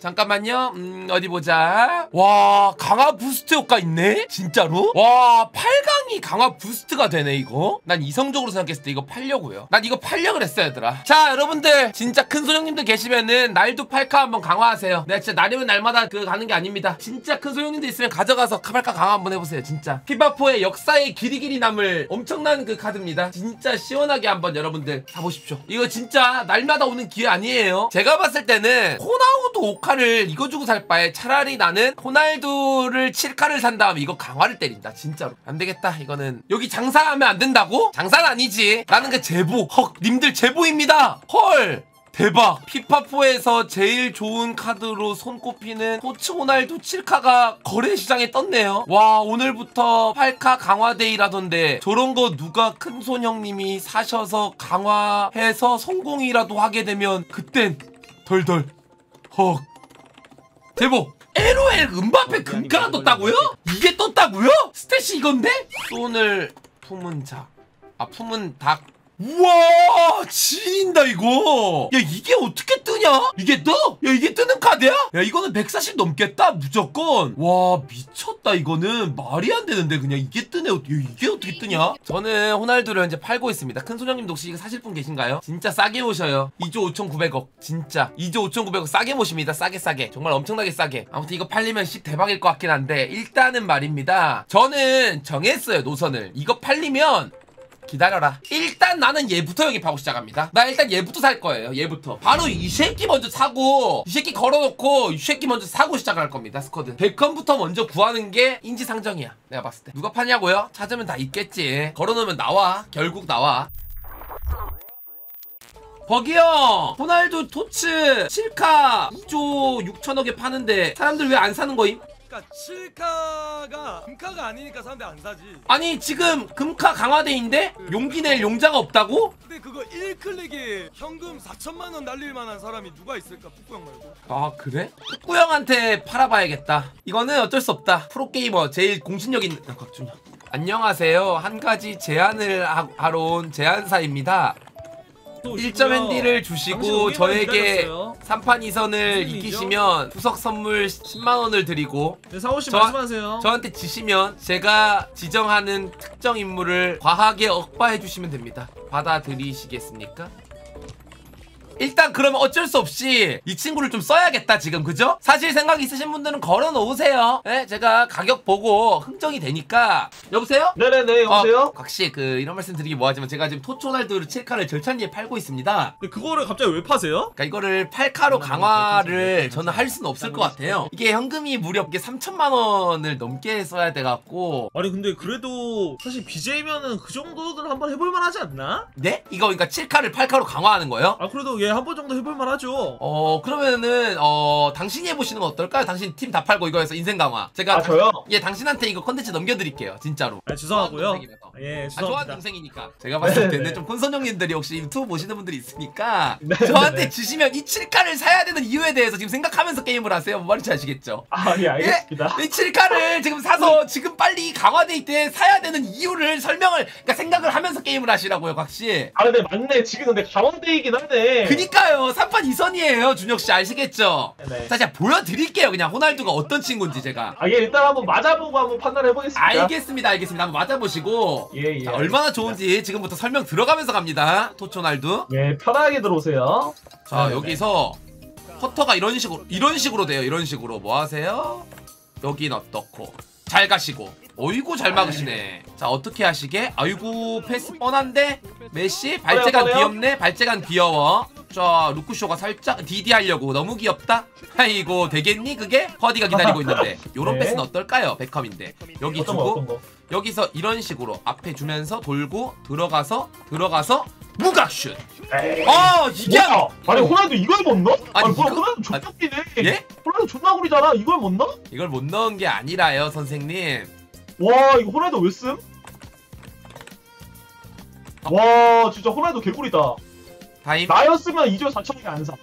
잠깐만요. 음, 어디 보자. 와, 강화 boost 효과 있네? 진짜로? 와, 8강이 강화 boost가 되네, 이거. 난 이성적으로 생각했을 때 이거 팔려고요. 난 이거 팔려 그랬어, 얘들아. 자, 여러분들. 진짜 큰손 형님들 계시면은 날도 8카 한번 강화하세요. 내가 진짜 날이면 날마다 그 가는 게 아닙니다. 진짜 큰손 형님들 있으면 가져가서 카발카 강화 한번 해보세요, 진짜. 피파 4의 역사에 길이 길이 남을 엄청난 그 카드입니다. 진짜 시원하게 한번 여러분들 사보십시오. 이거 진짜 날마다 오는 기회 아니에요. 제가 봤을 때는 호나우두 5카 를 이거 주고 살 바에 차라리 나는 호날두를 7카를 산 다음에 이거 강화를 때린다. 진짜로. 안 되겠다. 이거는 여기 장사하면 안 된다고? 장사는 아니지. 나는 그 제보. 헉, 님들 제보입니다. 헐. 대박! 피파4에서 제일 좋은 카드로 손꼽히는 토츠 호날두 7카가 거래시장에 떴네요. 와, 오늘부터 8카 강화데이라던데 저런 거 누가 큰손 형님이 사셔서 강화해서 성공이라도 하게 되면 그땐 덜덜 헉 제보 LOL 은바페 금카가 떴다고요? 이게 떴다고요? 스탯이 이건데? 손을 품은 자. 아 품은 닭. 우와 지린다 이거. 야 이게 어떻게 뜨냐? 이게 떠? 야 이게 뜨는 카드야? 야 이거는 140 넘겠다 무조건. 와 미쳤다 이거는. 말이 안 되는데 그냥 이게 뜨네. 야, 이게 어떻게 뜨냐? 저는 호날두를 이제 팔고 있습니다. 큰 소장님도 혹시 이거 사실 분 계신가요? 진짜 싸게 모셔요. 2조 5,900억 진짜. 2조 5,900억 싸게 모십니다. 싸게 싸게. 정말 엄청나게 싸게. 아무튼 이거 팔리면 씨 대박일 것 같긴 한데 일단은 말입니다. 저는 정했어요 노선을. 이거 팔리면 기다려라. 일단 나는 얘부터 영입하고 시작합니다. 나 일단 얘부터 살 거예요. 얘부터. 바로 이 새끼 먼저 사고 이 새끼 걸어놓고 이 새끼 먼저 사고 시작할 겁니다. 스쿼드. 베컨부터 먼저 구하는 게 인지상정이야. 내가 봤을 때. 누가 파냐고요? 찾으면 다 있겠지. 걸어놓으면 나와. 결국 나와. 버기요 호날두 토츠 7카 2조 6천억에 파는데 사람들 왜 안 사는 거임? 그러니까 7카가 금카가 아니니까 사람들 안 사지. 아니 지금 금카 강화대인데 용기 낼 용자가 없다고? 근데 그거 1클릭에 현금 4천만 원 날릴 만한 사람이 누가 있을까? 북구형 말고. 아 그래? 흑구 형한테 팔아봐야겠다 이거는 어쩔 수 없다 프로게이머 제일 공신력 있는 아, 곽준영 안녕하세요 한 가지 제안을 하, 하러 온 제안사입니다 1점 핸디를 주시고 저에게 3판 2선을 이기시면 후석 선물 10만원을 드리고 네, 사오씨 저- 말씀하세요. 저한테 지시면 제가 지정하는 특정 인물을 과하게 억바해 주시면 됩니다. 받아들이시겠습니까? 일단 그러면 어쩔 수 없이 이 친구를 좀 써야겠다 지금 그죠? 사실 생각 있으신 분들은 걸어 놓으세요. 예, 제가 가격 보고 흥정이 되니까 여보세요? 네네네 여보세요? 어, 각시 그 이런 말씀 드리기 뭐하지만 제가 지금 토초날드 7카를 절찬리에 팔고 있습니다. 근데 그거를 갑자기 왜 파세요? 그러니까 이거를 8카로 강화를 저는 할 수는 없을 것 같아요. 이게 현금이 무려 이게 3천만 원을 넘게 써야 돼 갖고 아니 근데 그래도 사실 BJ면은 그 정도는 한번 해볼 만 하지 않나? 네? 이거 그러니까 7카를 8카로 강화하는 거예요? 아 그래도 얘한 번 정도 해볼 만하죠. 어 그러면은 어 당신이 해보시는 건 어떨까요? 당신 팀 다 팔고 이거에서 인생 강화 제가 아 저요? 예 당신한테 이거 컨텐츠 넘겨드릴게요 진짜로 아 죄송하고요. 예 아, 좋아하는. 동생이니까 제가 봤을 때는 네네. 좀 콘선 형님들이 혹시 유튜브 보시는 분들이 있으니까 네네. 저한테 주시면 이 7카를 사야 되는 이유에 대해서 지금 생각하면서 게임을 하세요 뭔 말인지 아시겠죠? 아예 알겠습니다 이 7카를 지금 사서 지금 빨리 강화데이 때 사야 되는 이유를 설명을 그러니까 생각을 하면서 게임을 하시라고요 곽 씨 아 근데 맞네 지금 근데 강원대이긴 하네 그니 까요. 3판 2선이에요. 준혁씨 아시겠죠? 네. 자 제가 보여드릴게요. 그냥 호날두가 어떤 친구인지 제가. 아 예 일단 한번 맞아보고 한번 판단해보겠습니다. 알겠습니다. 알겠습니다. 한번 맞아보시고. 예, 예, 자, 얼마나 좋은지 지금부터 설명 들어가면서 갑니다. 토초날두. 예 편하게 들어오세요. 자 네네. 여기서 퍼터가 이런 식으로 이런 식으로 돼요. 이런 식으로. 뭐 하세요? 여긴 어떻고 잘 가시고 어이구 잘 막으시네 자 어떻게 하시게? 아이고 패스 뻔한데 메시 발재간? 귀엽네 발재간 귀여워 자 루쿠쇼가 살짝 디디 하려고 너무 귀엽다 아이고 되겠니 그게? 허디가 기다리고 있는데 요런 네. 패스는 어떨까요? 백컴인데 여기 주고 여기서 이런 식으로 앞에 주면서 돌고 들어가서 들어가서 무각슛. 아 이게 안- 뭐야? 아니 호날두 이걸 못 넣어? 아니, 아니, 뭐야 이거- 호날두 존나 웃기네. 예? 호날두 존나 구리잖아. 이걸 못 넣어? 이걸 못 넣은 게 아니라요 선생님. 와 이거 호날두 왜 씀? 와 진짜 호날두 개구리다. 타임. 나였으면 2조 4천원이 안 사.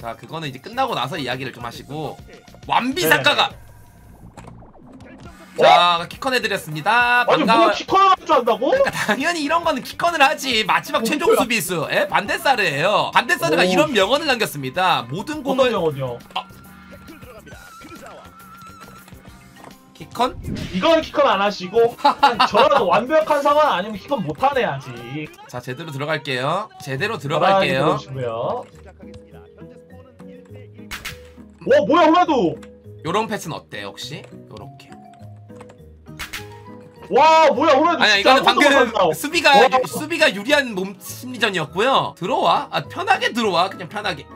자 그거는 이제 끝나고 나서 이야기를 좀 하시고. 완비사카가 자 키컨 해드렸습니다. 아니 반가워. 뭐야 키컨 반대사르 한다고? 그러니까 당연히 이런 거는 기권을 하지 마지막 어, 최종 수비수 예, 에? 반대사르예요 반대사르가 이런 명언을 남겼습니다 모든 공을 명언이요? 아. 키컨? 이건 키컨 안 하시고 저라도 완벽한 상황 아니면 키컨 못하네 야지 자 제대로 들어갈게요 제대로 들어갈게요 오 어, 뭐야 호라도 요런 패스는 어때 혹시? 요런 와 뭐야. 아니야 진짜 이거는 방금. 수비가 와. 유- 수비가 유리한 몸 심리전이었고요 들어와 아 편하게 들어와 그냥 편하게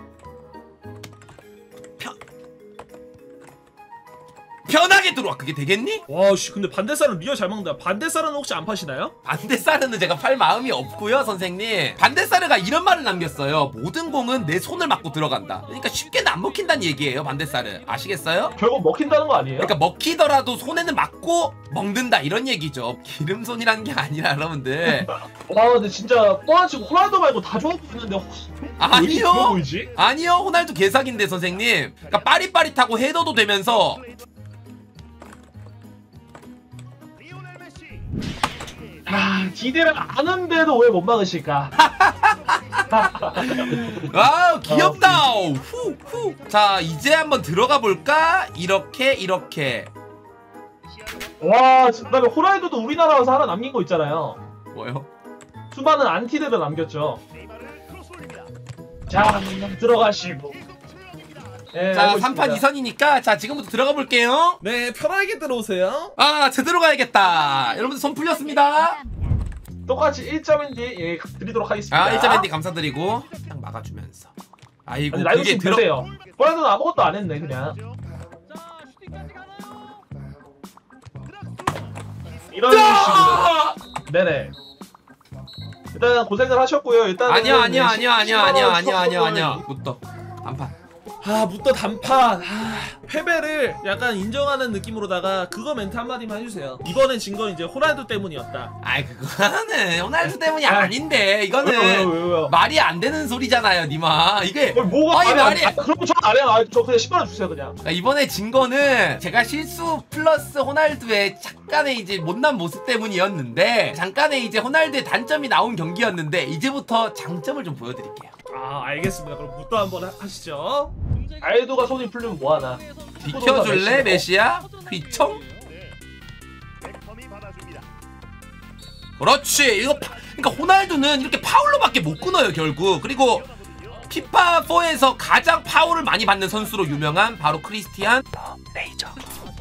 편하게 들어와. 그게 되겠니? 와씨 근데 반대사르는 real 잘 먹는다. 반대사르는 혹시 안 파시나요? 반대사르는 제가 팔 마음이 없고요 선생님. 반대사르가 이런 말을 남겼어요. 모든 공은 내 손을 맞고 들어간다. 그러니까 쉽게는 안 먹힌다는 얘기예요 반대사르 아시겠어요? 결국 먹힌다는 거 아니에요? 그러니까 먹히더라도 손에는 맞고 먹는다. 이런 얘기죠. 기름손이라는 게 아니라 여러분들. 와 근데 진짜 지금 호날두 말고 다 좋아 보이는데 아니요? 아니요 호날두 개사기인데 선생님. 그러니까 빠릿빠릿하고 헤더도 되면서 아 기대를 아는데도 왜 못 막으실까? 아 귀엽다 후후 자 이제 한번 들어가 볼까 이렇게 이렇게 와 그다음에 호날두도 우리나라 와서 하나 남긴 거 있잖아요. 뭐요? 수많은 안티들을 남겼죠. 자 들어가시고. 예, 자 알고 3판 있습니다. 2선이니까 자 지금부터 들어가 볼게요 네 편하게 들어오세요 아 제대로 가야겠다 여러분들 손 풀렸습니다 똑같이 1점인디 예, 드리도록 하겠습니다. 아 1점 핸디 감사드리고 딱 막아주면서 아이고 아니 그게 좀 들어 되세요. 아무것도 안 했네 그냥. 이런 식으로. 아! 네네. 일단 고생을 하셨고요. 일단 아니야 아니야 아니야 아니야 아니야 아니야 아니야 아니야 못떠 안판 아 묻더 단판 아, 패배를 약간 인정하는 느낌으로다가 그거 멘트 한마디만 해주세요 이번에 진 건 이제 호날두 때문이었다 아이 그거는 호날두 때문이 아. 아닌데 이거는 왜요 왜요 왜요? 말이 안 되는 소리잖아요 니마 이게 어, 뭐가 아니, 말이 안? 아, 그럼 저안 해요. 아, 저 그냥 10만 원 주세요 그냥. 그러니까 이번에 진 거는 제가 실수 플러스 호날두의 잠깐의 이제 못난 모습 때문이었는데 잠깐의 이제 호날두의 단점이 나온 경기였는데 이제부터 장점을 좀 보여드릴게요 아 알겠습니다 그럼 무더 한번 하- 하시죠 날도가 손이 풀리면 뭐하나. 비켜줄래 메시야? 휘청? 그렇지. 이거 파, 그러니까 호날두는 이렇게 파울로밖에 못 끊어요 결국. 그리고 피파 4에서 가장 파울을 많이 받는 선수로 유명한 바로 크리스티안 레이저.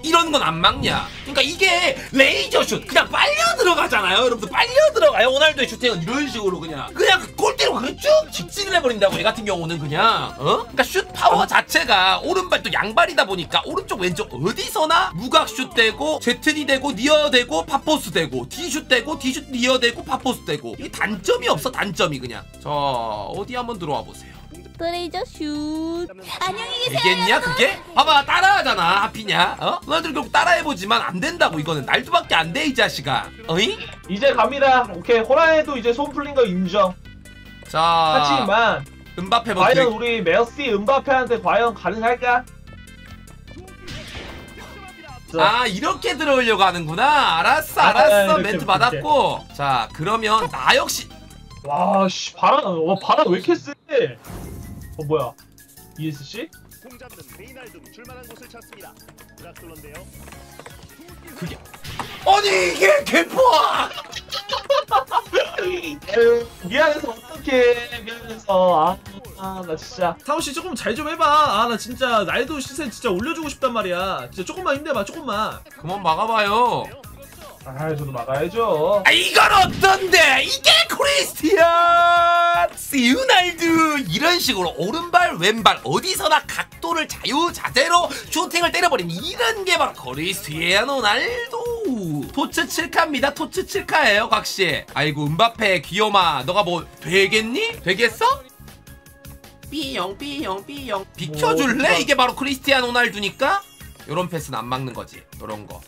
이런 건 안 막냐. 그러니까 이게 레이저 슛. 그냥 빨려 들어가잖아요 여러분들. 빨려 들어가요. 호날두의 슈팅은 이런 식으로 그냥. 그냥 그 골대로 그냥 쭉 직진을 해버린다고 얘 같은 경우는 그냥 어? 그러니까 슛 파워 자체가 오른발 또 양발이다 보니까 오른쪽 왼쪽 어디서나 무각 슛 되고 제트디 되고 니어 되고 파포스 되고 디슛 되고 디슛 니어 되고 파포스 되고 이 단점이 없어 단점이 그냥 자 어디 한번 들어와 보세요 레이저 슛. 안녕히 계세요. 되겠냐 그게? 봐봐 따라하잖아 하피냐 어? 너희들 결국 따라해보지만 안 된다고 이거는 날도밖에 안 돼 이 자식아 어이? 이제 갑니다. 오케이 호날두 이제 손 풀린 거 인정. 자 하지만 음바페 뭐 과연 되... 우리 메시 음바페한테 과연 가능할까? 자, 아 이렇게 들어오려고 하는구나 알았어 아, 알았어 이렇게, 멘트 이렇게. 받았고 자 그러면 나 역시 와, 씨, 바람, 와, 바람 왜 이렇게 세? 어, 뭐야? ESC? 공 잡는 메이날듬 줄만한 곳을 찾습니다. 드라솔런데요. 그게 아니 이게 에휴, 미안해서 어떡해, 미안해서. 아, 아, 나 진짜. 타오 씨 조금 잘 좀 해봐. 아 나 진짜 날도 시세 진짜 올려주고 싶단 말이야. 진짜 조금만 힘내봐 조금만. 그만 막아봐요. 아, 저도 막아야죠. 아 이건 어떤데? 이게 크리스티안! 시우날드! 이런 식으로 오른발 왼발 어디서나 각도를 자유자재로 슈팅을 때려버린 이런 게 바로 크리스티안 호날두 토츠 칠카입니다. 토츠 칠카예요 각시 아이고 은바페 귀요마. 너가 뭐 되겠니? 되겠어? 삐용 삐용 삐용. 비켜줄래? 뭐, 이게 바로 크리스티안 호날두니까? 요런 패스는 안 막는 거지 요런 거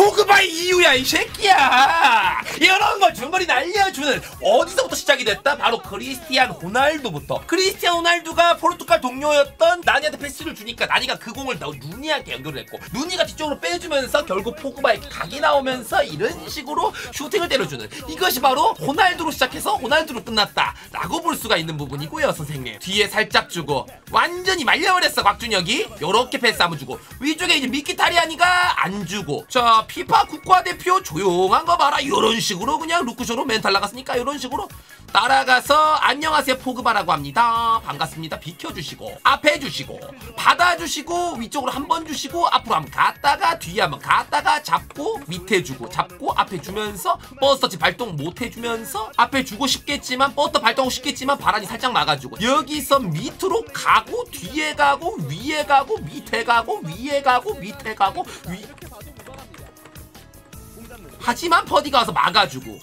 포그바의 이유야 이 새끼야. 이런 걸 중거리 날려주는 어디서부터 시작이 됐다? 바로 크리스티안 호날두부터. 크리스티안 호날두가 포르투갈 동료였던 나니한테 패스를 주니까 나니가 그 공을 나 루니한테 연결을 했고 루니가 뒤쪽으로 빼주면서 결국 포그바의 각이 나오면서 이런 식으로 슈팅을 때려주는 이것이 바로 호날두로 시작해서 호날두로 끝났다 라고 볼 수가 있는 부분이고요 선생님. 뒤에 살짝 주고 완전히 말려버렸어 곽준혁이. 요렇게 패스 한번 주고. 위쪽에 이제 미키타리안이가 안 주고. 자 피파 국가대표 조용한 거 봐라. 요런 식으로 그냥 루크쇼로 멘탈 나갔으니까 요런 식으로 따라가서 안녕하세요 포그바라고 합니다. 반갑습니다. 비켜주시고 앞에 주시고 받아주시고 위쪽으로 한 번 주시고 앞으로 한번 갔다가 뒤에 한번 갔다가 잡고 밑에 주고 잡고 앞에 주면서 버스터치 발동 못 해주면서 앞에 주고 싶겠지만 버스터 발동하고 싶겠지만 바람이 살짝 막아주고 여기서 밑으로 가고 뒤에 가고 위에 가고 밑에 가고 위에 가고 밑에 가고 위 하지만 버디가 와서 막아주고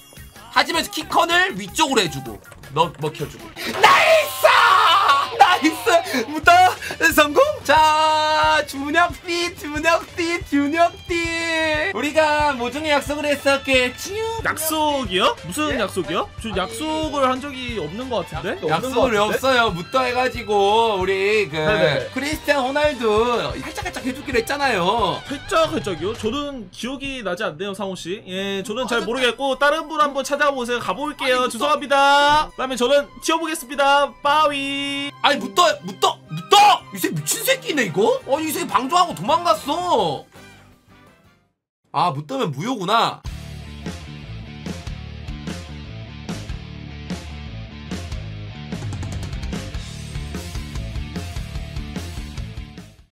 하지만 키컨을 위쪽으로 해주고 너 먹혀주고. nice nice! 무더 성공! 자 준혁띠 준혁띠 준혁띠. 우리가 모종의 약속을 했었겠지요 약속이요? 무슨 약속이요? 저 약속을 한 적이 없는 것 같은데? 약속을 없어요. 무더 해가지고 우리 그 네네. 크리스티안 호날두 살짝살짝 해주기로 했잖아요. 살짝살짝이요? 저는 기억이 나지 않네요 상호씨. 예 저는 잘 모르겠고 다른 분 한번 찾아보세요. 가볼게요. 죄송합니다. 그다음에 저는 튀어보겠습니다. 빠위. 아니 무더 무더 무더 이 새끼 미친 새끼네 이거? 아니 이 새끼 방종하고 도망갔어. 아 무더면 무효구나